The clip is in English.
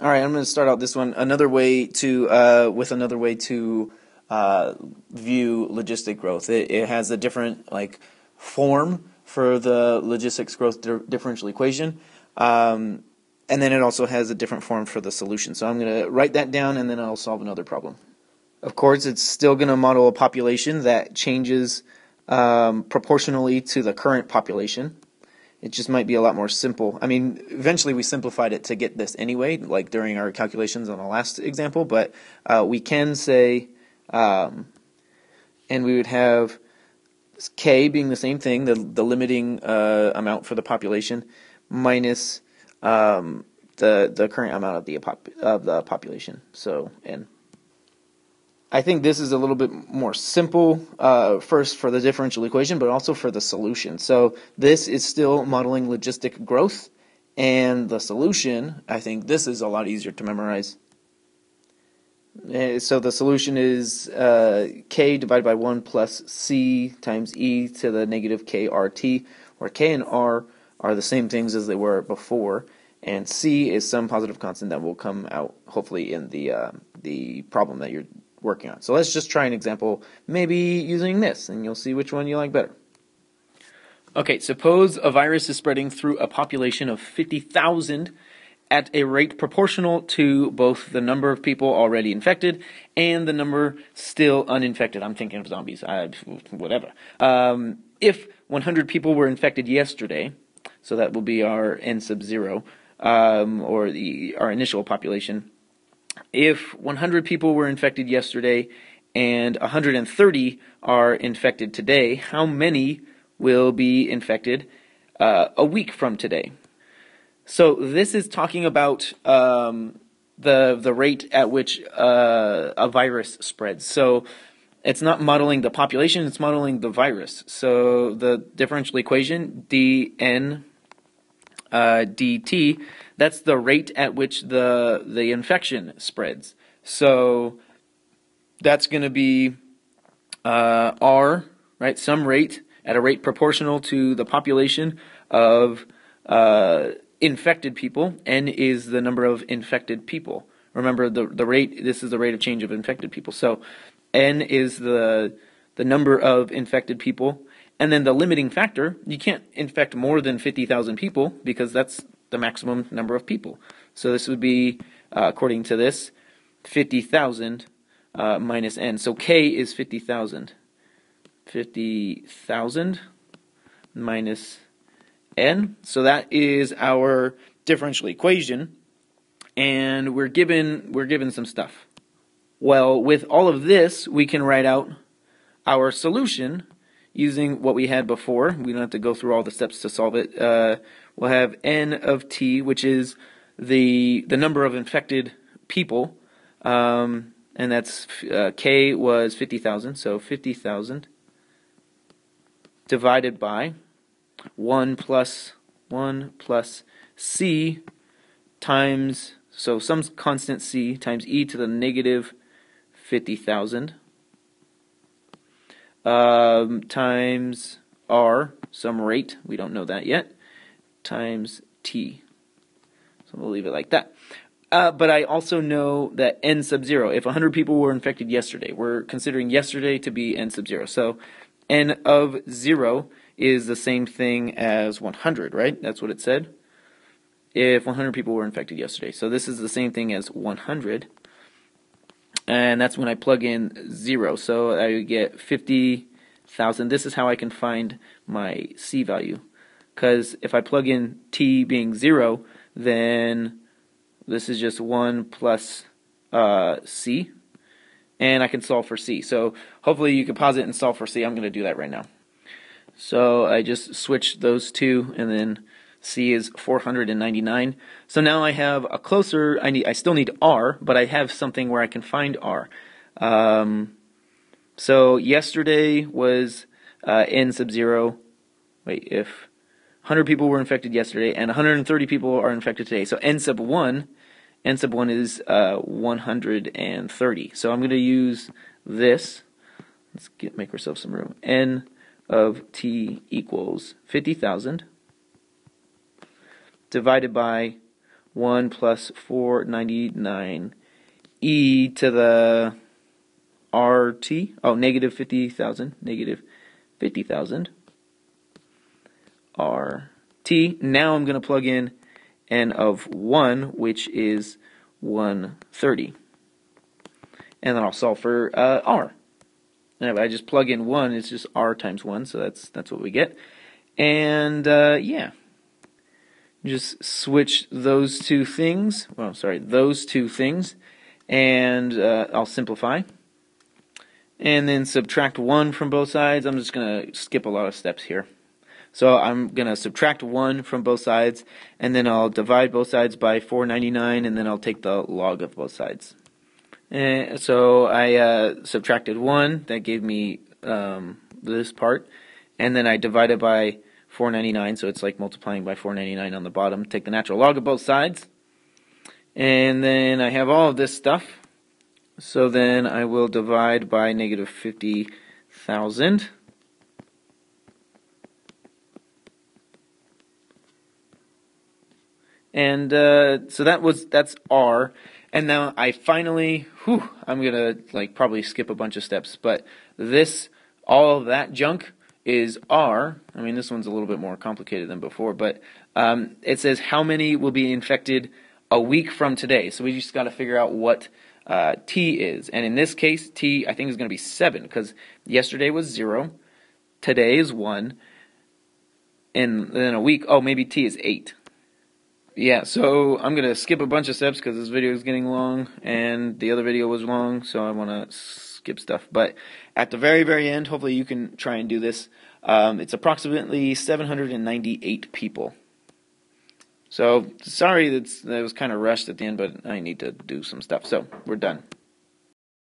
All right, I'm going to start out this one another way to uh, with another way to uh, view logistic growth. It, it, has a different like form for the logistics growth di- differential equation, um, and then it also has a different form for the solution. So I'm going to write that down, and then I'll solve another problem. Of course, it's still going to model a population that changes um, proportionally to the current population it just might be a lot more simple. I mean, eventually we simplified it to get this anyway, like during our calculations on the last example, but uh, we can say, um, and we would have k being the same thing, the, the limiting uh, amount for the population, minus um, the the current amount of the of the population. So n. I think this is a little bit more simple, uh, first for the differential equation, but also for the solution. So this is still modeling logistic growth, and the solution, I think this is a lot easier to memorize. Uh, so the solution is uh, k divided by 1 plus c times e to the negative krt, where k and r are the same things as they were before, and c is some positive constant that will come out hopefully in the uh, the problem that you're working on. So let's just try an example, maybe using this, and you'll see which one you like better. Okay, suppose a virus is spreading through a population of 50,000 at a rate proportional to both the number of people already infected and the number still uninfected. I'm thinking of zombies, I, whatever. Um, if 100 people were infected yesterday, so that will be our n sub zero, um, or the our initial population, if 100 people were infected yesterday and 130 are infected today, how many will be infected uh, a week from today? So this is talking about um, the the rate at which uh, a virus spreads. So it's not modeling the population; it's modeling the virus. So the differential equation dn uh, dt that's the rate at which the the infection spreads. So that's going to be uh, R, right? Some rate at a rate proportional to the population of uh, infected people. N is the number of infected people. Remember the the rate. This is the rate of change of infected people. So N is the the number of infected people. And then the limiting factor, you can't infect more than 50,000 people because that's the maximum number of people. So this would be, uh, according to this, 50,000 uh, minus n. So k is 50,000. 50,000 minus n. So that is our differential equation, and we're given we're given some stuff. Well, with all of this, we can write out our solution using what we had before. We don't have to go through all the steps to solve it. Uh, we'll have n of t, which is the the number of infected people, um, and that's uh, k was fifty thousand, so fifty thousand divided by one plus one plus c times so some constant c times e to the negative fifty thousand um, times r, some rate, we don't know that yet, times t. So we'll leave it like that. Uh, but I also know that n sub 0, if 100 people were infected yesterday, we're considering yesterday to be n sub 0. So n of 0 is the same thing as 100, right? That's what it said. If 100 people were infected yesterday. So this is the same thing as 100 and that's when I plug in 0. So I get 50,000. This is how I can find my C value. Because if I plug in T being 0, then this is just 1 plus uh, C, and I can solve for C. So hopefully you can pause it and solve for C. I'm going to do that right now. So I just switch those two, and then C is 499. So now I have a closer, I need, I still need R, but I have something where I can find R. Um, so yesterday was uh, N sub 0. Wait, if 100 people were infected yesterday and 130 people are infected today. So N sub 1, N sub 1 is uh, 130. So I'm going to use this. Let's get, make ourselves some room. N of T equals 50,000 divided by 1 plus 499 e to the rt, oh, negative 50,000, negative 50,000 rt. Now I'm going to plug in n of 1, which is 130. And then I'll solve for uh, r. And if I just plug in 1, it's just r times 1, so that's, that's what we get. And uh, yeah, just switch those two things, well, sorry, those two things, and uh, I'll simplify. And then subtract 1 from both sides. I'm just going to skip a lot of steps here. So I'm going to subtract 1 from both sides, and then I'll divide both sides by 499, and then I'll take the log of both sides. And so I uh, subtracted 1, that gave me um, this part, and then I divided by 499, so it's like multiplying by 499 on the bottom. Take the natural log of both sides, and then I have all of this stuff. So then I will divide by negative 50,000. And uh, so that was that's R. And now I finally, whew, I'm gonna like probably skip a bunch of steps, but this, all of that junk is R. I mean, this one's a little bit more complicated than before, but um, it says how many will be infected a week from today. So we just got to figure out what uh, T is. And in this case, T I think is going to be 7 because yesterday was 0, today is 1, and then a week, oh, maybe T is 8 yeah, so I'm going to skip a bunch of steps because this video is getting long and the other video was long, so I want to skip stuff. But at the very, very end, hopefully you can try and do this. Um, it's approximately 798 people. So sorry that that was kind of rushed at the end, but I need to do some stuff. So we're done.